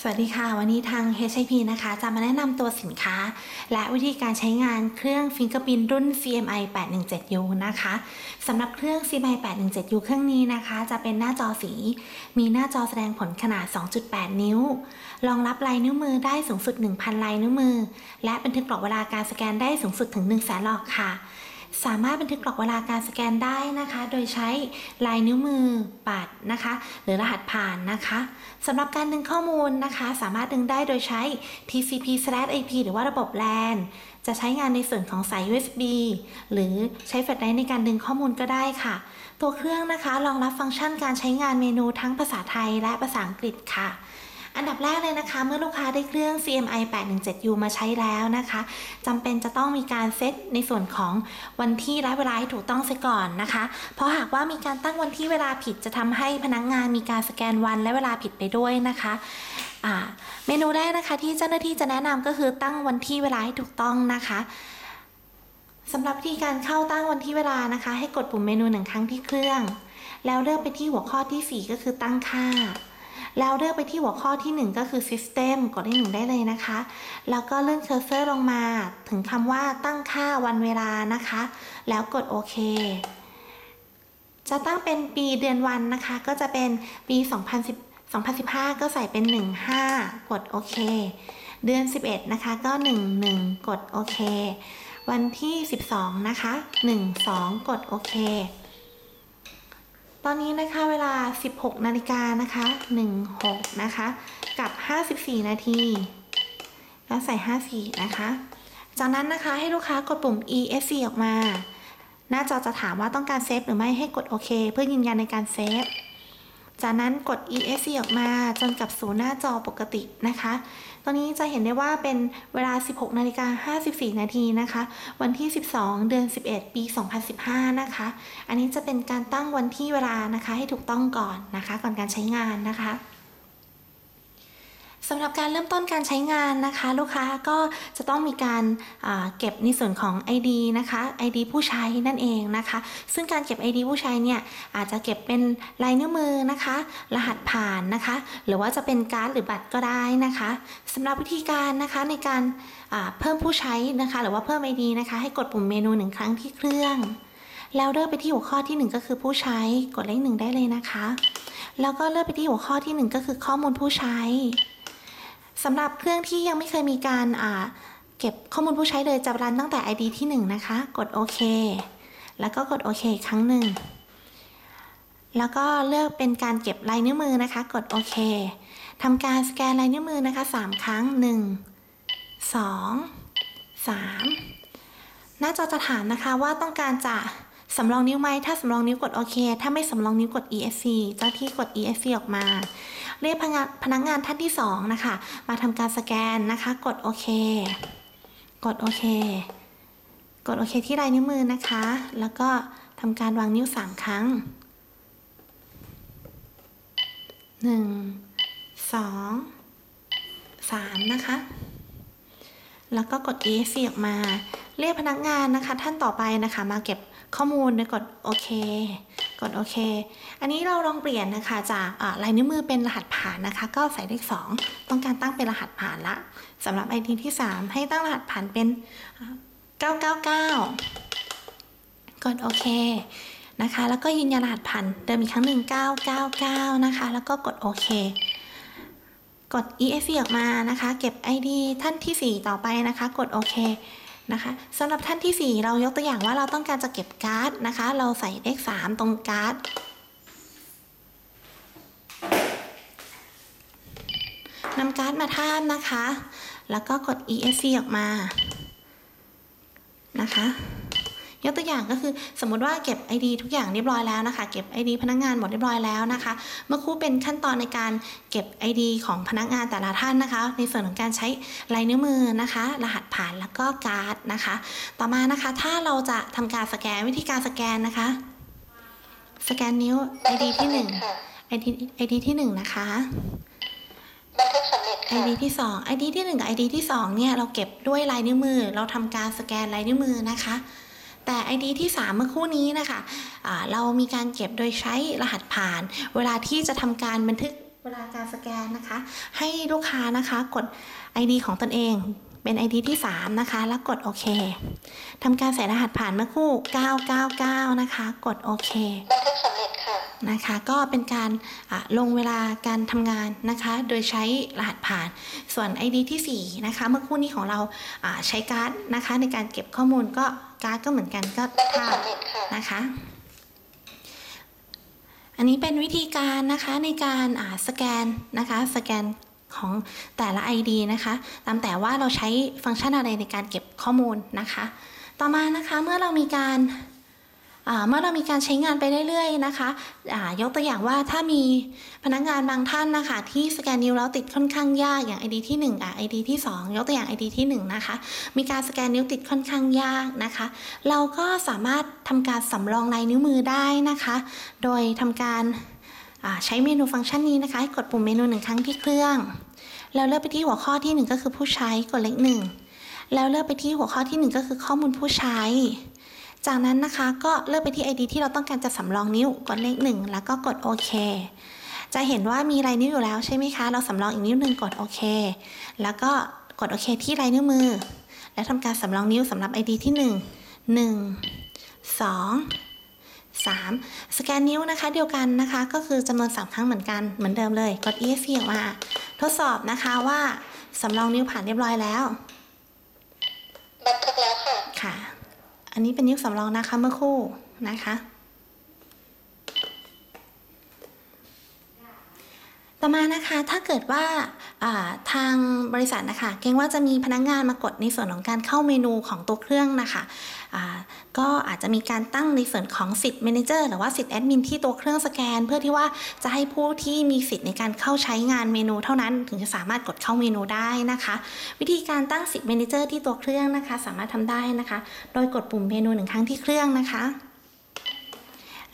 สวัสดีค่ะ วันนี้ทาง HIP นะคะ จะมาแนะนำตัวสินค้า และวิธีการใช้งานเครื่อง Fingerprint รุ่น CMI 817U นะคะสำหรับเครื่อง CMI 817U เครื่องนี้นะคะ จะเป็นหน้าจอสี มีหน้าจอแสดงผลขนาด 2.8 นิ้ว รองรับลายนิ้วมือได้สูงสุด 1,000 ลายนิ้วมือ และบันทึกกรอบเวลาการสแกนได้สูงสุดถึง 1 0 0 0 0แสนหลอกค่ะ สามารถบันทึกกรอบเวลาการสแกนได้นะคะ โดยใช้ลายนิ้วมือปัดนะคะ หรือรหัสผ่านนะคะสำหรับการดึงข้อมูลนะคะ สามารถดึงได้โดยใช้ TCP/IP หรือว่าระบบ LAN จะใช้งานในส่วนของสาย USB หรือใช้แฟลชไดร์ในการดึงข้อมูลก็ได้ค่ะ ตัวเครื่องนะคะรองรับฟังก์ชันการใช้งานเมนูทั้งภาษาไทยและภาษาอังกฤษค่ะ อันดับแรกเลยนะคะ เมื่อลูกค้าได้เครื่อง CMI 817U มาใช้แล้วนะคะจำเป็นจะต้องมีการเซตในส่วนของวันที่และเวลาให้ถูกต้องเสียก่อนนะคะ เพราะหากว่ามีการตั้งวันที่เวลาผิดจะทำให้พนักงงานมีการสแกนวันและเวลาผิดไปด้วยนะคะเมนูแรกนะคะที่เจ้าหน้าที่จะแนะนำก็คือตั้งวันที่เวลาให้ถูกต้องนะคะสำหรับวิธีการเข้าตั้งวันที่เวลานะคะ ให้กดปุ่มเมนูหนึ่งครั้งที่เครื่อง แล้วเลือกไปที่หัวข้อที่ 4 ก็คือตั้งค่า แล้วเลือกไปที่หัวข้อที่ 1 ก็คือ System กดได้หนึ่งได้เลยนะคะ แล้วก็เลื่อนเคอร์เซอร์ลงมา ถึงคำว่าตั้งค่าวันเวลานะคะ แล้วกดโอเคจะตั้งเป็นปีเดือนวันนะคะ ก็จะเป็นปี 2010 2015 ก็ใส่เป็น 15 กดโอเค เดือน 11 นะคะ ก็ 11 กดโอเค วันที่ 12 นะคะ 12 กดโอเค ตอนนี้นะคะเวลา 16 นาฬิกานะคะ 16 นะคะ กับ 54 นาที แล้วใส่ 54 นะคะ จากนั้นนะคะให้ลูกค้ากดปุ่ม ESC ออกมา หน้าจอจะถามว่าต้องการเซฟหรือไม่ให้กดโอเค เพื่อยืนยันในการเซฟ จากนั้นกด ESC ออกมาจนกลับสู่หน้าจอปกตินะคะตอนนี้จะเห็นได้ว่าเป็นเวลา 16นาฬิกา54 นาทีนะคะ วันที่ 12 เดือน 11 ปี 2015 นะคะ อันนี้จะเป็นการตั้งวันที่เวลานะคะให้ถูกต้องก่อนนะคะ ก่อนการใช้งานนะคะ สำหรับการเริ่มต้นการใช้งานนะคะ ลูกค้าก็จะต้องมีการเก็บในส่วนของ ID นะคะ ID ผู้ใช้นั่นเองนะคะ ซึ่งการเก็บ ID ผู้ใช้เนี่ยอาจจะเก็บเป็นลายนิ้วมือนะคะ รหัสผ่านนะคะ หรือว่าจะเป็นการ์ดหรือบัตรก็ได้นะคะสำหรับวิธีการนะคะในการเพิ่มผู้ใช้นะคะ หรือว่าเพิ่ม ID นะคะ ให้กดปุ่มเมนูหนึ่งครั้งที่เครื่องแล้วเลือกไปที่หัวข้อที่ 1 ก็คือผู้ใช้กดเลขหนึ่งได้เลยนะคะ แล้วก็เลือกไปที่หัวข้อที่ 1 ก็คือข้อมูลผู้ใช้ สำหรับเครื่องที่ยังไม่เคยมีการเก็บข้อมูลผู้ใช้เลยจะรันตั้งแต่ ID ที่ 1 นะคะ กดโอเคแล้วก็กดโอเคครั้งหนึ่ง แล้วก็เลือกเป็นการเก็บลายนิ้วมือนะคะ กดโอเคทำการสแกนลายนิ้วมือนะคะ 3 ครั้ง 1 2 3 หน้าจอจะถามนะคะว่าต้องการจะ สำรองนิ้วไหมถ้าสำรองนิ้วกดโอเค ถ้าไม่สำรองนิ้วกด ESC เจ้าที่กด ESC ออกมา เรียกพนักงานท่านที่ 2 นะคะ มาทำการสแกนนะคะ กดโอเค กดโอเค กดโอเคที่ลายนิ้วมือนะคะ แล้วก็ทำการวางนิ้ว 3 ครั้ง 1 2 3 นะคะ แล้วก็กด ESC ออกมา เรียกพนักงานนะคะ ท่านต่อไปนะคะมาเก็บ ข้อมูลโดยกดโอเค กดโอเค อันนี้เราลองเปลี่ยนนะคะจากลายนิ้วมือเป็นรหัสผ่านนะคะ ก็ใส่เลข2ต้องการตั้งเป็นรหัสผ่านละสำหรับ ID ที่ 3 ให้ตั้งรหัสผ่านเป็น 999 กดโอเคนะคะ แล้วก็ยืนยันรหัสผ่านเดิมอีกครั้งหนึ่ง999 นะคะ แล้วก็กดโอเคกด ESC ออกมานะคะ เก็บ ID ท่านที่ 4 ต่อไปนะคะ กดโอเค นะคะสำหรับท่านที่ 4 เรายกตัวอย่างว่าเราต้องการจะเก็บการ์ดนะคะ เราใส่เลข 3 ตรงการ์ดนำการ์ดมาทามนะคะ แล้วก็กด ESC ออกมานะคะ ยกตัวอย่างก็คือสมมติว่าเก็บ ID ทุกอย่างเรียบร้อยแล้วนะคะ เก็บ ID พนักงานหมดเรียบร้อยแล้วนะคะ เมื่อครู่เป็นขั้นตอนในการเก็บ ID ของพนักงานแต่ละท่านนะคะ ในส่วนของการใช้ลายนิ้วมือนะคะ รหัสผ่านแล้วก็การ์ดนะคะ ต่อมานะคะถ้าเราจะทำการสแกนวิธีการสแกนนะคะ สแกนนิ้ว ID ที่1 ID ID ที่1นะคะบันทึกสำเร็จค่ะ ID ที่2 ID ที่1กับ ID ที่2เนี่ยเราเก็บด้วยลายนิ้วมือ เราทำการสแกนลายนิ้วมือนะคะ แต่ ID ที่ 3 เมื่อคู่นี้นะคะะเรามีการเก็บโดยใช้รหัสผ่าน เวลาที่จะทำการบันทึกเวลาการสแกนนะคะ ให้ลูกค้านะคะกด ID ของตนเองเป็น ID ที่ 3 นะคะ แล้วกดโอเคทำการใส่รหัสผ่านเมื่อคู่ 999 นะคะ กดโอเคบั นทึกสำเร็จค่ะคะ ก็เป็นการลงเวลาการทำงานนะคะ โดยใช้รหัสผ่าน ส่วน ID ที่4นะคะ เมื่อคู่นี้ของเราใช้การ์ดนะคะ ในการเก็บข้อมูลก็การ์ดก็เหมือนกันก็ท่าสำเร็จค่ะนะคะอันนี้เป็นวิธีการนะคะในการสแกนนะคะสแกนของแต่ละ ID นะคะ ตามแต่ว่าเราใช้ฟังก์ชันอะไรในการเก็บข้อมูลนะคะ ต่อมานะคะเมื่อเรามีการ เมื่อเรามีการใช้งานไปเรื่อยๆนะคะยกตัวอย่างว่าถ้ามีพนักงานบางท่านนะคะที่สแกนนิ้วแล้วติดค่อนข้างยากอย่าง ID ที่1อะ ID ที่ 2 ยกตัวอย่าง ID ที่ 1 นะคะ มีการสแกนนิ้วติดค่อนข้างยากนะคะ เราก็สามารถทำการสำรองลายนิ้วมือได้นะคะ โดยทำการใช้เมนูฟังก์ชันนี้นะคะให้กดปุ่มเมนูหนึ่งครั้งที่เครื่อง แล้วเลือกไปที่หัวข้อที่หนึ่งก็คือผู้ใช้กดเลขหนึ่งแล้วเลือกไปที่หัวข้อที่หนึ่งก็คือข้อมูลผู้ใช้ จากนั้นนะคะก็เลือกไปที่ ID ที่เราต้องการจะสำรองนิ้วกดเลขหนึ่งแล้วก็กดโอเคจะเห็นว่ามีลายนิ้วอยู่แล้วใช่ไหมคะ เราสำรองอีกนิ้วหนึ่งกดโอเค แล้วก็กดโอเคที่ลายนิ้วมือ และทำการสำรองนิ้วสำหรับ ID ที่ 1 1 2 3 สแกนนิ้วนะคะเดียวกันนะคะ ก็คือจำนวน 3 ครั้งเหมือนกันเหมือนเดิมเลย กด ESC ออกมา ทดสอบนะคะว่าสำรองนิ้วผ่านเรียบร้อยแล้ว อันนี้เป็นนิ้วสำรองนะคะเมื่อคู่นะคะ ต่อมานะคะถ้าเกิดว่าาทางบริษัทนะคะเกรงว่าจะมีพนักงานมากดในส่วนของการเข้าเมนูของตัวเครื่องนะคะก็อาจจะมีการตั้งในส่วนของสิทธิ์ Manager หรือว่าสิทธิ์แอดมินที่ตัวเครื่องสแกน เพื่อที่ว่าจะให้ผู้ที่มีสิทธิ์ในการเข้าใช้งานเมนูเท่านั้น ถึงจะสามารถกดเข้าเมนูได้นะคะ วิธีการตั้งสิทธิ์ Manager ที่ตัวเครื่องนะคะ สามารถทำได้นะคะ โดยกดปุ่มเมนูหนึ่งครั้งที่เครื่องนะคะ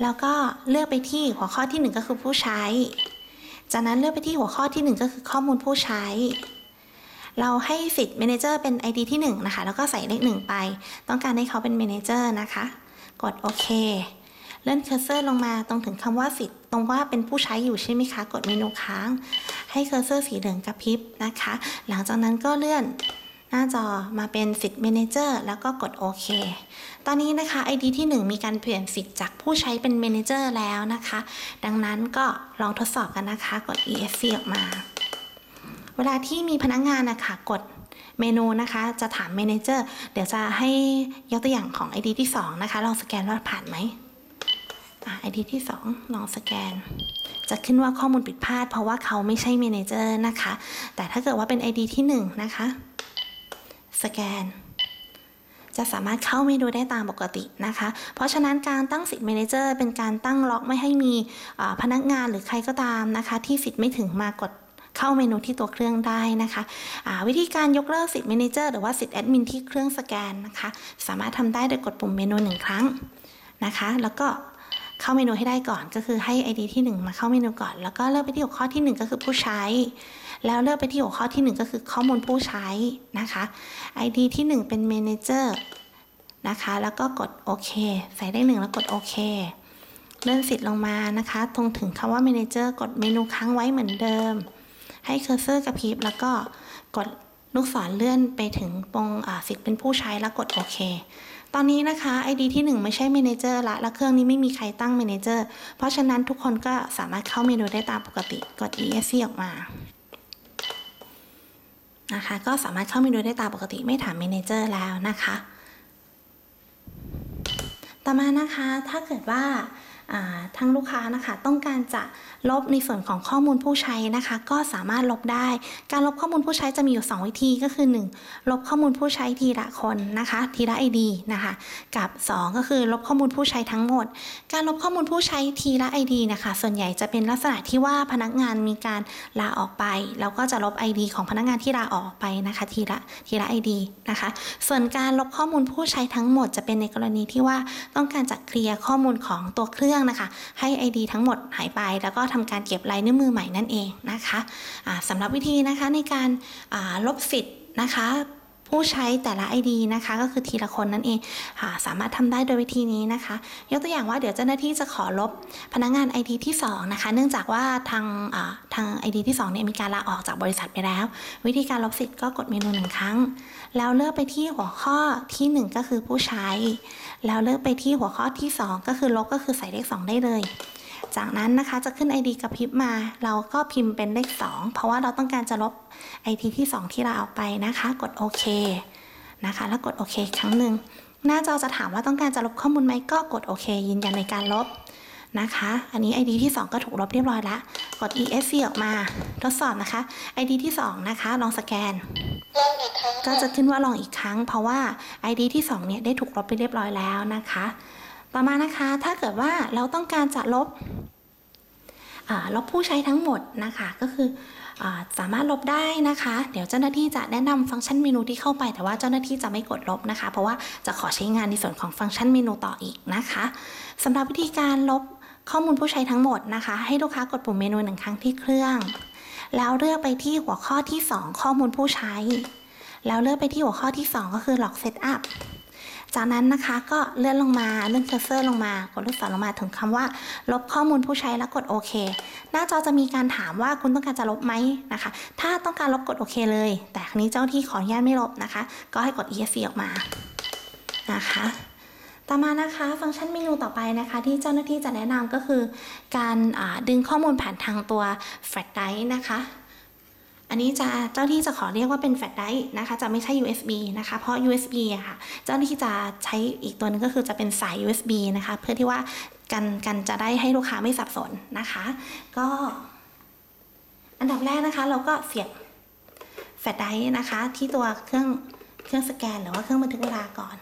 แล้วก็เลือกไปที่หัวข้อที่หนึ่งก็คือผู้ใช้ จากนั้นเลือกไปที่หัวข้อที่ 1 ก็คือข้อมูลผู้ใช้ เราให้สิทธิ์ Manager เป็น ID ที่ 1 นะคะ แล้วก็ใส่เลข 1 ไป ต้องการให้เขาเป็น Manager นะคะ กดโอเค เลื่อน cursor ลงมาตรงถึงคำว่าสิทธิ์ ตรงว่าเป็นผู้ใช้อยู่ใช่ไหมคะ กดเมนูค้าง ให้ cursor สีเหลืองกระพริบนะคะ หลังจากนั้นก็เลื่อน หน้าจอมาเป็นสิทธิ์ Manager แล้วก็กดโอเค ตอนนี้นะคะ ID ที่ 1 มีการเปลี่ยนสิทธิ์จากผู้ใช้เป็น Manager แล้วนะคะ ดังนั้นก็ลองทดสอบกันนะคะ กด ESC ออกมา เวลาที่มีพนักงานนะคะกดเมนูนะคะจะถาม Manager เดี๋ยวจะให้ยกตัวอย่างของ ID ที่ 2 นะคะ ลองสแกนว่าผ่านไหมอ ID ที่ 2 ลองสแกน จะขึ้นว่าข้อมูลผิดพลาด เพราะว่าเขาไม่ใช่ Manager นะคะ แต่ถ้าเกิดว่าเป็น ID ที่ 1 นะคะ สแกน จะสามารถเข้าเมนูได้ตามปกตินะคะ เพราะฉะนั้นการตั้งสิทธิ์ Manager เป็นการตั้งล็อกไม่ให้มีพนักงานหรือใครก็ตามนะคะ ที่สิทธิ์ไม่ถึงมากดเข้าเมนูที่ตัวเครื่องได้นะคะอ่าวิธีการยกเลิกสิทธิ์ Manager หรือว่าสิทธิ์แอดมินที่เครื่องสแกนนะคะ สามารถทำได้โดยกดปุ่มเมนูหนึ่งครั้งนะคะ แล้วก็เข้าเมนูให้ได้ก่อนก็คือให้ ID ที่ 1 มาเข้าเมนูก่อน แล้วก็เลือกไปที่หัวข้อที่ 1 ก็คือผู้ใช้ แล้วเลือกไปที่หัวข้อที่ 1 ก็คือข้อมูลผู้ใช้นะคะ ID ที่ 1 เป็น Manager นะคะ แล้วก็กดโอเคใส่ได้หนึ่งแล้วกดโอเคเลื่อนสิทธิ์ลงมานะคะ ตรงถึงคำว่า Manager กดเมนูค้างไว้เหมือนเดิม ให้เคอร์เซอร์กระพริบแล้วก็กดลูกศรเลื่อนไปถึงตรงสิทธิ์เป็นผู้ใช้แล้วกดโอเค ตอนนี้นะคะ ID ที่ 1 ไม่ใช่ Manager ละ และเครื่องนี้ไม่มีใครตั้ง Manager เพราะฉะนั้นทุกคนก็สามารถเข้าเมนูได้ตามปกติ กด ESC ออกมา นะคะ ก็สามารถเข้าเมนูได้ตามปกติไม่ถามเมนเจอร์แล้วนะคะ ต่อมานะคะถ้าเกิดว่า ทางลูกค้านะคะต้องการจะลบในส่วนของข้อมูลผู้ใช้นะคะ ก็สามารถลบได้ การลบข้อมูลผู้ใช้จะมีอยู่ 2 วิธีก็คือ 1. ลบข้อมูลผู้ใช้ทีละคนนะคะ ทีละ ID นะคะ กับ 2 ก็คือลบข้อมูลผู้ใช้ทั้งหมด การลบข้อมูลผู้ใช้ทีละ ID นะคะ ส่วนใหญ่จะเป็นลักษณะที่ว่าพนักงานมีการลาออกไปแล้วก็จะลบ ID ของพนักงานที่ลาออกไปนะคะทีละทีละ ID นะคะ ส่วนการลบข้อมูลผู้ใช้ทั้งหมด จะเป็นในกรณีที่ว่าต้องการจะเคลียร์ข้อมูลของตัวเครื่องนะคะ ให้ ID ทั้งหมดหายไป แล้วก็ทำการเก็บลายนิ้วมือใหม่นั่นเองนะคะอ่าสำหรับวิธีนะคะในการลบสิทธิ์นะคะ ผู้ใช้แต่ละ ID นะคะก็คือทีละคนนั่นเองค่ะสามารถทำได้โดยวิธีนี้นะคะ ยกตัวอย่างว่าเดี๋ยวเจ้าหน้าที่จะขอลบพนักงาน ID ที่ 2 นะคะ เนื่องจากว่าทางทาง ID ที่2เนี่ยมีการลาออกจากบริษัทไปแล้ว วิธีการลบสิทธิ์ก็กดเมนูหนึ่งครั้ง แล้วเลือกไปที่หัวข้อทีหนึ่1 ก็คือผู้ใช้ แล้วเลือกไปที่หัวข้อที่ 2 ก็คือลบก็คือใส่เลข2ได้เลย จากนั้นนะคะจะขึ้น ID กระพริบมา เราก็พิมพ์เป็นเลข 2 เพราะว่าเราต้องการจะลบ ID ที่ 2 ที่เราเอาไปนะคะ กดโอเคนะคะ แล้วกดโอเคครั้งหนึ่งหน้าจอจะถามว่าต้องการจะลบข้อมูลไหมก็กดโอเคยืนยันในการลบนะคะ อันนี้ ID ที่ 2 ก็ถูกลบเรียบร้อยแล้วกด ESC ออกมา ทดสอบนะคะ ID ที่ 2 นะคะ ลองสแกนลองอีกครั้งก็ค่ะจะขึ้นว่าลองอีกครั้ง เพราะว่า ID ที่ 2 เนี่ยได้ถูกลบไปเรียบร้อยแล้วนะคะ ต่อมานะคะถ้าเกิดว่าเราต้องการจะลบลบผู้ใช้ทั้งหมดนะคะก็คืออสามารถลบได้นะคะ เดี๋ยวเจ้าหน้าที่จะแนะนำฟังก์ชันเมนูที่เข้าไป แต่ว่าเจ้าหน้าที่จะไม่กดลบนะคะ เพราะว่าจะขอใช้งานในส่วนของฟังก์ชันเมนูต่ออีกนะคะสำหรับวิธีการลบข้อมูลผู้ใช้ทั้งหมดนะคะ ให้ลูกค้ากดปุ่มเมนูหนึ่งครั้งที่เครื่อง แล้วเลือกไปที่หัวข้อที่ 2 ข้อมูลผู้ใช้ แล้วเลือกไปที่หัวข้อที่ 2 ก็คือ Log Setup จากนั้นนะคะก็เลื่อนลงมาเลื่อน cursor ลงมากดลูกศรลงมาถึงคำว่า ลบข้อมูลผู้ใช้แล้วกดโอเคหน้าจอจะมีการถามว่าคุณต้องการจะลบไหมนะคะ ถ้าต้องการลบกดโอเคเลย แต่ครั้งนี้เจ้าหน้าที่ขออนุญาตไม่ลบนะคะ ก็ให้กด ESC ออกมานะคะต่อมานะคะฟังก์ชันเมนูต่อไปนะคะ ที่เจ้าหน้าที่จะแนะนำก็คือ การดึงข้อมูลผ่านทางตัว Flash Drive นะคะ อันนี้จะเจ้าหน้าที่จะขอเรียกว่าเป็น flash drive นะคะ จะไม่ใช่ USB นะคะ เพราะ USB อะค่ะ เจ้าที่จะใช้อีกตัวนึงก็คือจะเป็นสาย USB นะคะ เพื่อที่ว่ากันกันจะได้ให้ลูกค้าไม่สับสนนะคะ ก็อันดับแรกนะคะ เราก็เสียบแฟลชไดรฟ์นะคะ ที่ตัวเครื่องเครื่องสแกนหรือว่าเครื่องบันทึกเวลาก่อน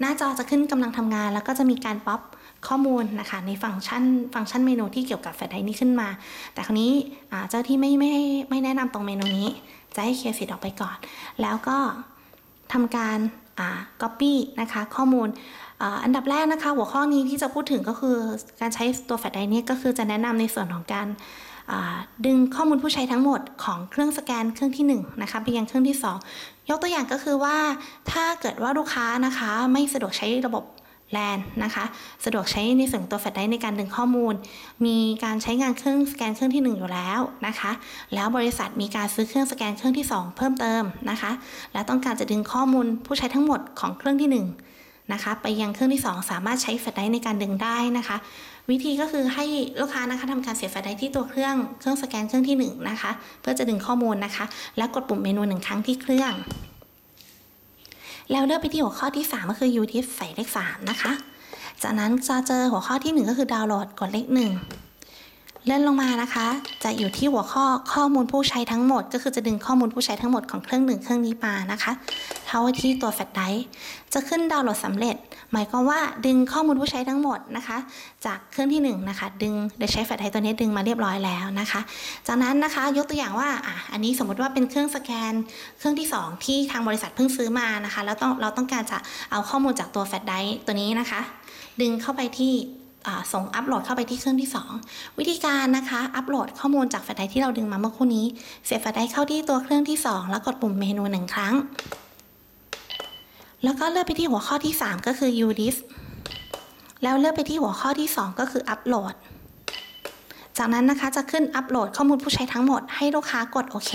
หน้าจอจะขึ้นกำลังทำงาน แล้วก็จะมีการป๊อป ข้อมูลนะคะในฟังก์ชันฟังก์ชันเมนูที่เกี่ยวกับแฟลชไดน์นี้ขึ้นมา แต่คราวนี้เจ้าที่ไม่ไม่ไม่แนะนำตรงเมนูนี้ จะให้เคลียร์สิทธิ์ออกไปก่อน แล้วก็ทำการอ่า copy นะคะ ข้อมูลอ,อันดับแรกนะคะ หัวข้อนี้ที่จะพูดถึงก็คือการใช้ตัว flash drive นี้ก็คือจะแนะนำในส่วนของการดึงข้อมูลผู้ใช้ทั้งหมดของเครื่องสแกนเครื่องที่1นะคะไปยังเครื่องที่ 2 ยกตัวอย่างก็คือว่าถ้าเกิดว่าลูกค้านะคะไม่สะดวกใช้ระบบ แลนนะคะ สะดวกใช้ในส่วนตัว flash drive ในการดึงข้อมูล มีการใช้งานเครื่องสแกนเครื่องที่ 1 อยู่แล้วนะคะ แล้วบริษัทมีการซื้อเครื่องสแกนเครื่องที่ 2 เพิ่มเติมนะคะ และต้องการจะดึงข้อมูลผู้ใช้ทั้งหมดของเครื่องที่ 1 นะคะ ไปยังเครื่องที่ 2 สามารถใช้แฟลชไดรฟ์ในการดึงได้นะคะวิธีก็คือให้ลูกค้านะคะทำการเสียบแฟลชไดรฟ์ที่ตัวเครื่องเครื่องสแกนเครื่องที่ 1 นะคะ เพื่อจะดึงข้อมูลนะคะ แล้วกดปุ่มเมนูหนึ่งครั้งที่เครื่อง แล้วเลือกไปที่หัวข้อที่ 3 ก็คือ U disk ใส่เลข3นะคะ จากนั้นจะเจอหัวข้อที่ 1 ก็คือดาวน์โหลดกดเลข1 เลื่อนลงมานะคะ จะอยู่ที่หัวข้อข้อมูลผู้ใช้ทั้งหมด ก็คือจะดึงข้อมูลผู้ใช้ทั้งหมดของเครื่องหนึ่งเครื่องนี้มานะคะเท่าที่ตัวแฟลชไดรฟ์จะขึ้นดาวน์โหลดสำเร็จ หมายความว่าดึงข้อมูลผู้ใช้ทั้งหมดนะคะ จากเครื่องที่1นนะคะดึงโดยใช้แฟลชไดรฟ์ตัวนี้ดึงมาเรียบร้อยแล้วนะคะ จากนั้นนะคะยกตัวอย่างว่าอะอันนี้สมมติว่าเป็นเครื่องสแกนเครื่องที่ 2 ที่ทางบริษัทเพิ่งซื้อมานะคะ แล้วต้องเราต้องการจะเอาข้อมูลจากตัวแฟลชไดรฟ์ตัวนี้นะคะ ดึงเข้าไปที่ ส่งอัปโหลดเข้าไปที่เครื่องที่ 2 วิธีการนะคะ อัปโหลดข้อมูลจากแฟลชไดรฟ์ที่เราดึงมาเมื่อครู่นี้ เสียบแฟลชไดรฟ์เข้าที่ตัวเครื่องที่ 2 แล้วกดปุ่มเมนูหนึ่งครั้ง แล้วก็เลือกไปที่หัวข้อที่ 3 ก็คือ U disk แล้วเลือกไปที่หัวข้อที่ 2 ก็คืออัปโหลด จากนั้นนะคะจะขึ้นอัปโหลดข้อมูลผู้ใช้ทั้งหมดให้ลูกค้ากดโอเค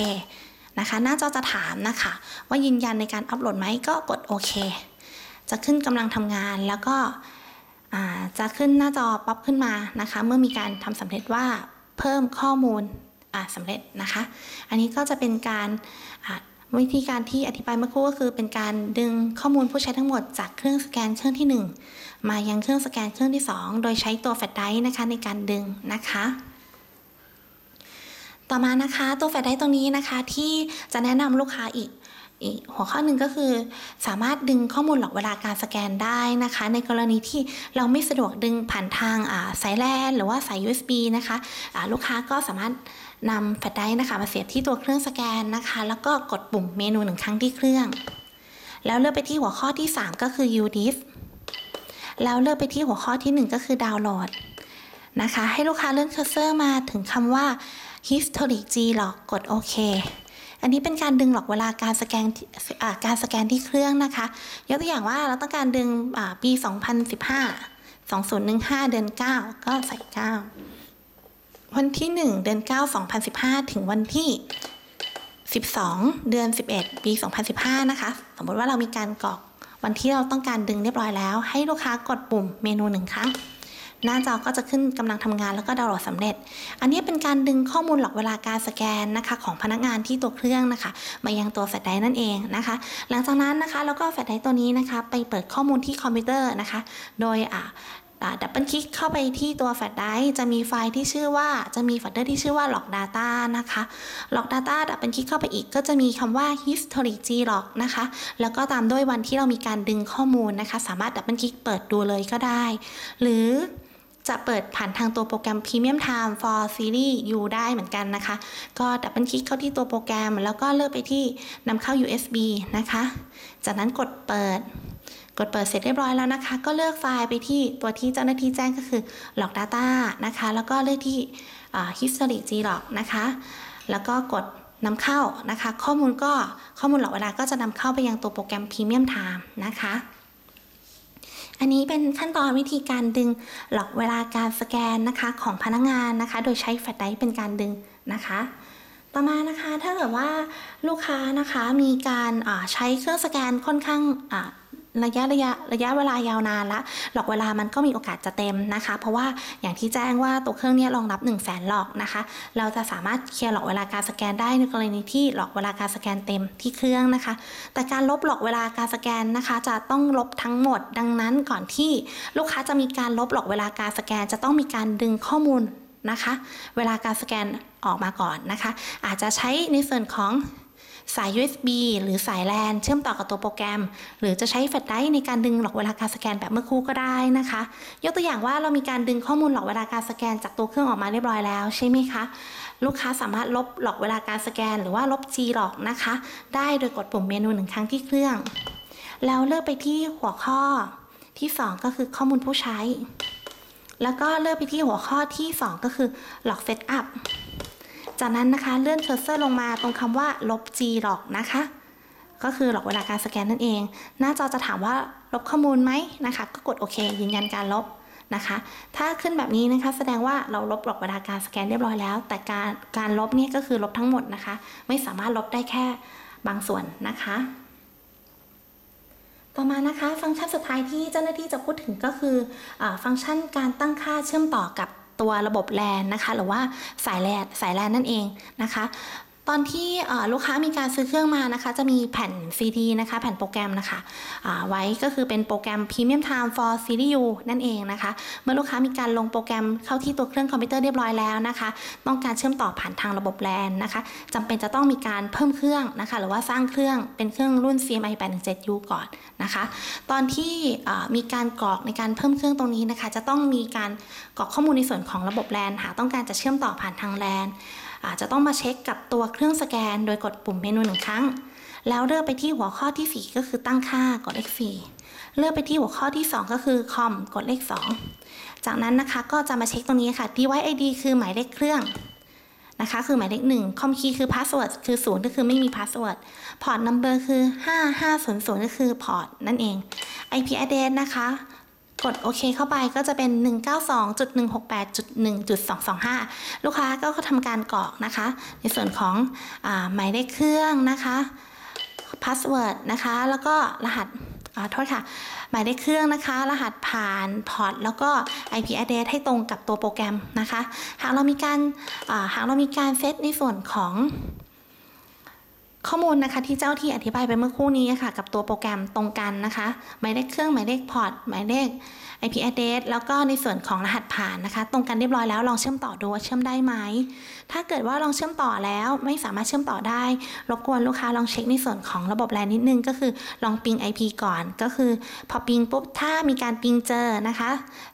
นะคะหน้าจอจะถามนะคะ ว่ายืนยันในการอัปโหลดไหมก็กดโอเคจะขึ้นกำลังทำงานแล้วก็ จะขึ้นหน้าจอป๊อปขึ้นมานะคะ เมื่อมีการทำสำเร็จว่าเพิ่มข้อมูลสำเร็จนะคะ อันนี้ก็จะเป็นการวิธีการที่อธิบายเมื่อครู่ก็คือเป็นการดึงข้อมูลผู้ใช้ทั้งหมดจากเครื่องสแกนเครื่องที่ 1 มายังเครื่องสแกนเครื่องที่ 2 โดยใช้ตัวแฟลชไดรฟ์นะคะในการดึงนะคะ ต่อมานะคะตัวแฟลชไดร์ตรงนี้นะคะที่จะแนะนำลูกค้าอีก หัวข้อหนึ่งก็คือสามารถดึงข้อมูลหลอกเวลาการสแกนได้นะคะ ในกรณีที่เราไม่สะดวกดึงผ่านทางาสายแลนหรือว่าสาย USB นะคะลูกค้าก็สามารถนำแฟลชไดรฟ์นะคะมาเสียบที่ตัวเครื่องสแกนนะคะ แล้วก็กดปุ่มเมนูหนึ่งครั้งที่เครื่อง แล้วเลือกไปที่หัวข้อที่ 3 ก็คือ u d i s แล้วเลือกไปที่หัวข้อที่ 1 ก็คือดาวน์โหลดนะคะ ให้ลูกค้าเลื่อนเคอร์เซอร์มาถึงคำว่า history G log กดโอเค อันนี้เป็นการดึง log เวลาการสแกนที่อ่าการสแกนที่เครื่องนะคะ ยกตัวอย่างว่าเราต้องการดึงปี 2015 2015 เดือน 9 ก็ใส่ 9 วันที่ 1 เดือน 9 2015 ถึงวันที่ 12 เดือน 11 ปี 2015 นะคะ สมมติว่าเรามีการกรอกวันที่เราต้องการดึงเรียบร้อยแล้ว ให้ลูกค้ากดปุ่มเมนูหนึ่งครั้ง หน้าจอก็จะขึ้นกำลังทำงานแล้วก็ดาวน์โหลดสำเร็จ อันนี้เป็นการดึงข้อมูล log เวลาการสแกนนะคะของพนักงานที่ตัวเครื่องนะคะ มายังตัวแฟลชไดรฟ์นั่นเองนะคะ หลังจากนั้นนะคะแล้วก็แฟลชไดรฟ์ตัวนี้นะคะ ไปเปิดข้อมูลที่คอมพิวเตอร์นะคะ โดยอ่าดับเบิลคลิกเข้าไปที่ตัวแฟลชไดรฟ์จะมีไฟล์ที่ชื่อว่าจะมีโฟลเดอร์ที่ชื่อว่า log data นะคะ log data ดับเบิลคลิกเข้าไปอีก ก็จะมีคำว่า history G log นะคะ แล้วก็ตามด้วยวันที่เรามีการดึงข้อมูลนะคะ สามารถดับเบิลคลิกเปิดดูเลยก็ได้ หรือ จะเปิดผ่านทางตัวโปรแกรม Premium Time for Series U ได้เหมือนกันนะคะ ก็ดับเบิลคลิกเข้าที่ตัวโปรแกรม แล้วก็เลือกไปที่นำเข้า USB นะคะ จากนั้นกดเปิด กดเปิดเสร็จเรียบร้อยแล้วนะคะ ก็เลือกไฟล์ไปที่ตัวที่เจ้าหน้าที่แจ้งก็คือ log data นะคะ แล้วก็เลือกที่ history glog นะคะ แล้วก็กดนำเข้านะคะ ข้อมูลก็ข้อมูลหลอกเวลาก็จะนำเข้าไปยังตัวโปรแกรม Premium Time นะคะ อันนี้เป็นขั้นตอนวิธีการดึงหลอกเวลาการสแกนนะคะของพนักงานนะคะ โดยใช้แฟลชไดร์เป็นการดึงนะคะ ต่อมานะคะถ้าเกิดว่าลูกค้านะคะมีการใช้เครื่องสแกนค่อนข้าง ระยะระยะระยะเวลายาวนานละหลอกเวลามันก็มีโอกาสจะเต็มนะคะ เพราะว่าอย่างที่แจ้งว่าตัวเครื่องนี้รองรับ1 0 0 0 0แสนหลอกนะคะ เราจะสามารถเคลียร์หลอกเวลาการสแกนได้ในกรณีที่หลอกเวลาการสแกนเต็มที่เครื่องนะคะ แต่การลบหลอกเวลาการสแกนนะคะ จะต้องลบทั้งหมด ดังนั้นก่อนที่ลูกค้าจะมีการลบหลอกเวลาการสแกน จะต้องมีการดึงข้อมูลนะคะ เวลาการสแกนออกมาก่อนนะคะ อาจจะใช้ในส่วนของ สาย USB หรือสาย LAN เชื่อมต่อกับตัวโปรแกรม หรือจะใช้แฟลชไดรฟ์ในการดึงหลอกเวลาการสแกนแบบเมื่อครู่ก็ได้นะคะ ยกตัวอย่างว่าเรามีการดึงข้อมูลหลอกเวลาการสแกนจากตัวเครื่องออกมาเรียบร้อยแล้วใช่ไหมคะลูกค้าสามารถลบหลอกเวลาการสแกน หรือว่าลบ G หลอกนะคะ ได้โดยกดปุ่มเมนูหนึ่งครั้งที่เครื่อง แล้วเลือกไปที่หัวข้อที่ 2 ก็คือข้อมูลผู้ใช้ แล้วก็เลือกไปที่หัวข้อที่ 2 ก็คือlog setup จากนั้นนะคะเลื่อนเคอร์เซอร์ลงมาตรงคำว่าลบ G หลอกนะคะ ก็คือ log เวลาการสแกนนั่นเอง หน้าจอจะถามว่าลบข้อมูลไหมนะคะ ก็กดโอเคยืนยันการลบนะคะ ถ้าขึ้นแบบนี้นะคะแสดงว่าเราลบ log เวลาการสแกนเรียบร้อยแล้ว แต่การการลบเนี่ยก็คือลบทั้งหมดนะคะ ไม่สามารถลบได้แค่บางส่วนนะคะ ต่อมานะคะฟังก์ชันสุดท้ายที่เจ้าหน้าที่จะพูดถึงก็คืออฟังก์ชันการตั้งค่าเชื่อมต่อกับ ตัวระบบแลนนะคะ หรือว่าสายแลนสายแลนนั่นเองนะคะ ตอนที่ลูกค้ามีการซื้อเครื่องมานะคะ จะมีแผ่น CD นะคะ แผ่นโปรแกรมนะคะไว้ก็คือเป็นโปรแกรม Premium Time for Series U นั่นเองนะคะ เมื่อลูกค้ามีการลงโปรแกรมเข้าที่ตัวเครื่องคอมพิวเตอร์เรียบร้อยแล้วนะคะ ต้องการเชื่อมต่อผ่านทางระบบแลนนะคะจำเป็นจะต้องมีการเพิ่มเครื่องนะคะ หรือว่าสร้างเครื่องเป็นเครื่องรุ่น CMI 817U ก่อนนะคะ ตอนที่มีการกรอกในการเพิ่มเครื่องตรงนี้นะคะ จะต้องมีการกรอกข้อมูลในส่วนของระบบแลนหากต้องการจะเชื่อมต่อผ่านทางแลน อาจจะต้องมาเช็คกับตัวเครื่องสแกน โดยกดปุ่มเมนูหนึ่งครั้ง แล้วเลือกไปที่หัวข้อที่ 4 ก็คือตั้งค่ากดเลข4เลือกไปที่หัวข้อที่ 2 ก็คือ com กดเลข 2 จากนั้นนะคะก็จะมาเช็คตรงนี้ค่ะ device ID คือหมายเลขเครื่องนะคะคือหมายเลข1 com key คือพาสเวิร์ดคือ0ก็คือไม่มีพาสเวิร์ดport number คือ 5500ก็คือพอร์ตนั่นเอง IP address นะคะ กดโอเคเข้าไปก็จะเป็น 192.168.1.225 ลูกค้าก็ทำการกรอกนะคะ ในส่วนของอหมายเลขเครื่องนะคะพาสเวิร์ดนะคะ แล้วก็รหัสอ่าโทษค่ะ หมายเลขเครื่องนะคะ รหัสผ่านพอร์ตแล้วก็ IP address ให้ตรงกับตัวโปรแกรมนะคะ หากเรามีการหากเรามีการเซตในส่วนของ ข้อมูลนะคะที่เจ้าที่อธิบายไปเมื่อครู่นี้ค่ะ กับตัวโปรแกรมตรงกันนะคะหมายเลขเครื่องหมายเลขพอร์ตหมายเลข IP address แล้วก็ในส่วนของรหัสผ่านนะคะ ตรงกันเรียบร้อยแล้วลองเชื่อมต่อดูว่าเชื่อมได้ไหมถ้าเกิดว่าลองเชื่อมต่อแล้วไม่สามารถเชื่อมต่อได้ รบกวนลูกค้าลองเช็คในส่วนของระบบแลนนิดนึงก็คือลองปิง IP ก่อนก็คือ พอปิงปุ๊บถ้ามีการปิงเจอนะคะ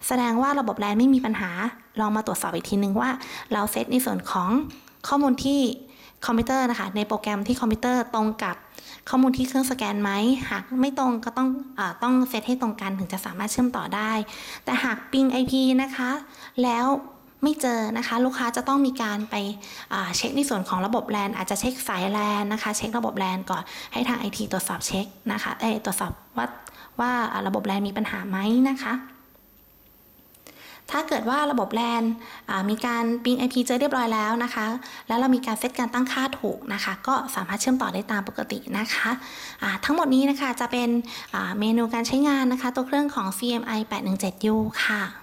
แสดงว่าระบบแลนไม่มีปัญหา ลองมาตรวจสอบอีกทีนึงว่า เราเซตในส่วนของข้อมูลที่ คอมพิวเตอร์นะคะ ในโปรแกรมที่คอมพิวเตอร์ตรงกับข้อมูลที่เครื่องสแกนไหม หากไม่ตรงก็ต้องอต้องเซตให้ตรงกันถึงจะสามารถเชื่อมต่อได้ แต่หาก ping IP นะคะ แล้วไม่เจอนะคะ ลูกค้าจะต้องมีการไปเช็คในส่วนของระบบแลนอาจจะเช็คสายแลนนะคะ เช็คระบบแลนก่อนให้ทาง IT ตรวจสอบเช็คนะคะเอตรวจสอบว่าว่าระบบแลนมีปัญหาไหมนะคะ ถ้าเกิดว่าระบบแลนมีการปิง IP เจอเรียบร้อยแล้วนะคะ แล้วเรามีการเซตการตั้งค่าถูกนะคะ ก็สามารถเชื่อมต่อได้ตามปกตินะคะะทั้งหมดนี้นะคะจะเป็นเมนูการใช้งานนะคะ ตัวเครื่องของ CMI 817U ค่ะ